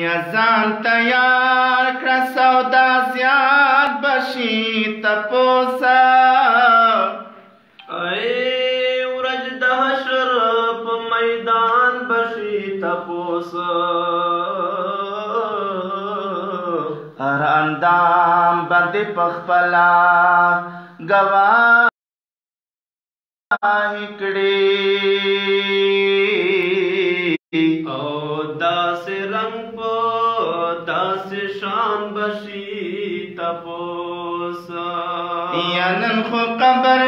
یا ځان تیار کړه سودا زیات بشي تپوسا اے ورج د حشر په میدان بشي تپوسا هر اندام باندې پخپلا گوا کړي او داس رنگ په داس شان بشي تپوس یانن خو قبر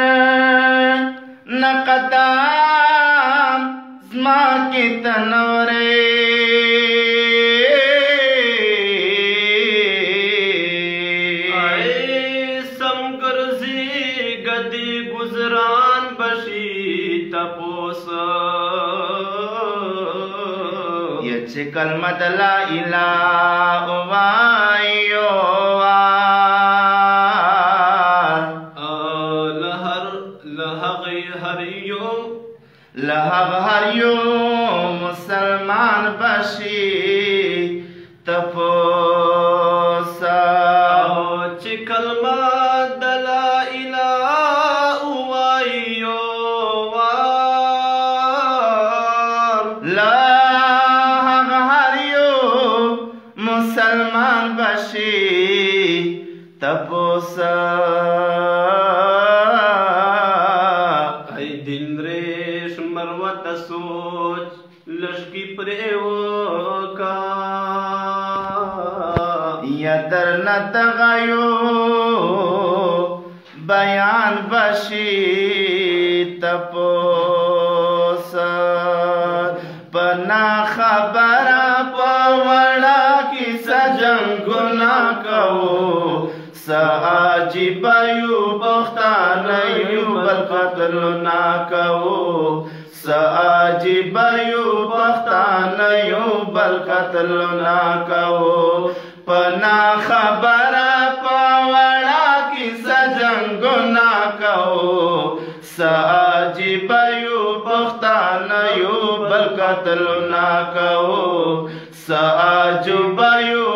نقدام زما کې تنورې بشی تپوس بش تپو سچ مدلا او لہر لہغ ہریو لہغ ہریو مسلمان بشی تپوس مسلمان بشي تپوسا ای دین ریش مروت سوچ لشکی پریو کا یا در نتغیو بیان بشی تپوسا جیبایو بختانایو بل قتل ناکو ساجیبایو بختانایو بل قتل ناکو پنا خبر پاوڑا کی سجنگو ناکو ساجیبایو بختانایو بل قتل ناکو ساجیبایو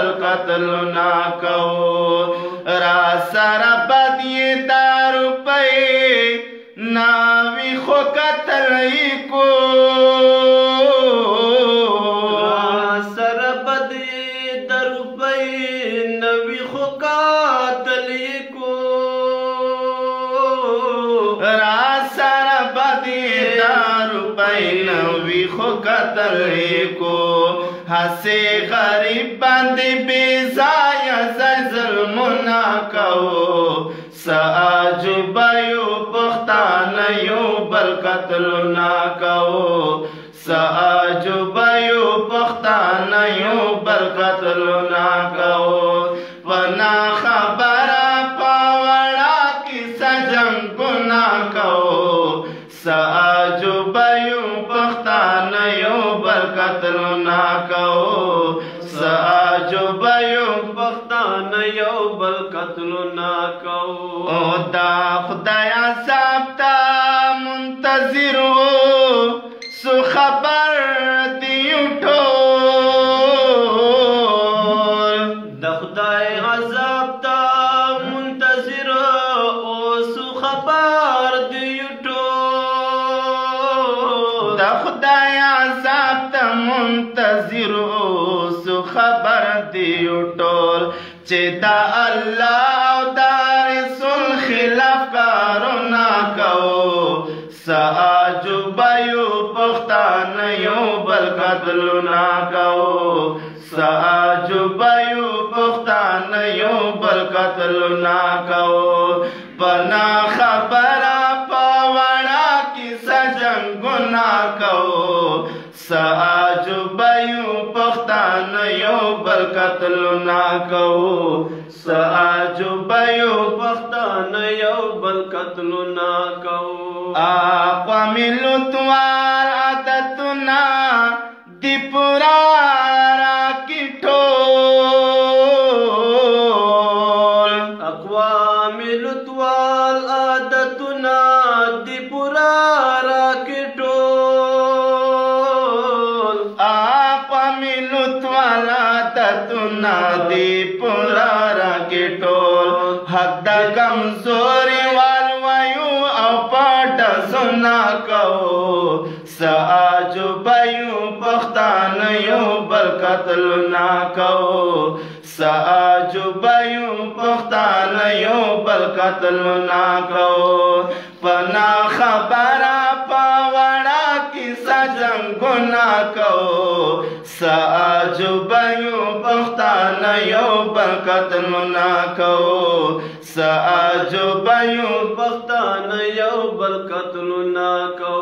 القتل ناکو را سر بدی دارو پئی ناوی خو قتل کو وین وی خو قتل کو حسے غریب باندې بے ځای ظلمنا کو ساجب یو پختان یو بل قتل نا کو ساجب یو پختان یو بل قتل نا کو یو بل قتل نا کو او دا خدای عذاب تا منتظر سو خبر دیو ټول د خدای عذاب تا منتظر او سو خبر دیو ټول د خدای عذاب تا منتظر سو خبر دیو ټول چې دا الله او دا رسول خلاف کارونه کو ساجوب یو پښتان یو بل قتلونه کو ساجوب یو پښتان یو بل قتلونه کو پنا خبره پاوړه کې سجنګونه کو ساجوب یو قتل نا کو ساجو بيو پختان یو بل قتل نا کو اقوا ملت وار عادتنا دی پورا راکټول اقوا ملت وار حد کمزوري والوایو او پټ زنا کو ساجو بایو پختان یو بل قتل نا کو ساجو بایو پختان یو بل قتل نا کو پنا خبره پاوړه کی سجن ګنا کو ساجوبایو پختان یو برکت ناکو ساجوبایو پختان یو برکت ناکو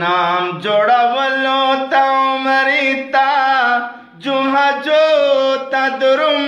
نام جوړولو تا عمرتا جوه جو تا درم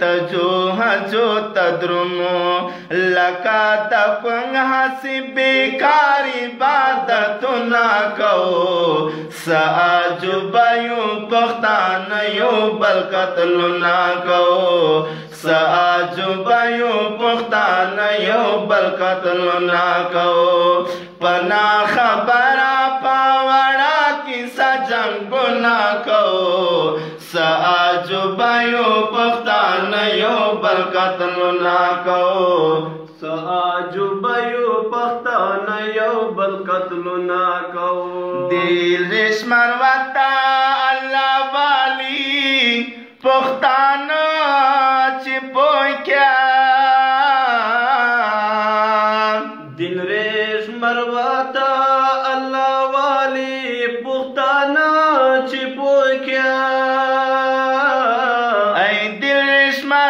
تجوه جو تدرمو لکا تپنگ سی بیکاری بادتنا کو سآجبیو پختانیو بلکتلنا کو سآجبیو پختانیو بلکتلنا کو پنا خبرہ پاوڑا کی سجنگ نہ کو سآجبیو پختانیو यो बलकत ना को سعجبیو پختان یو بل قتل ناکو دل رشمن وطا اللہ بالی پخت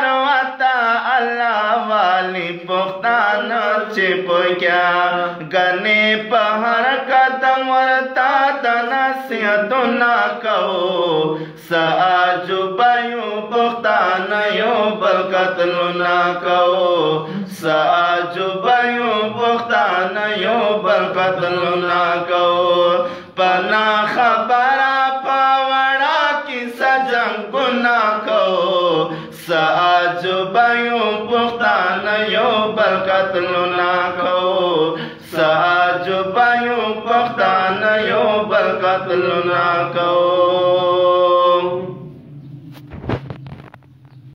وتا اللہ والی پختان چپ کیا گنے پہر قدم ورتا تنا سیتو نہ کہو سآجو بیو پختان یو بلکتل نہ کہو سآجو بیو پختان یو بلکتل نہ کہو پنا خبرہ پاوڑا کی سجن گناہ کہو ساج پايو پختان يو بل قتل نا کو ساجو پايو پختان يو بل قتل نا کو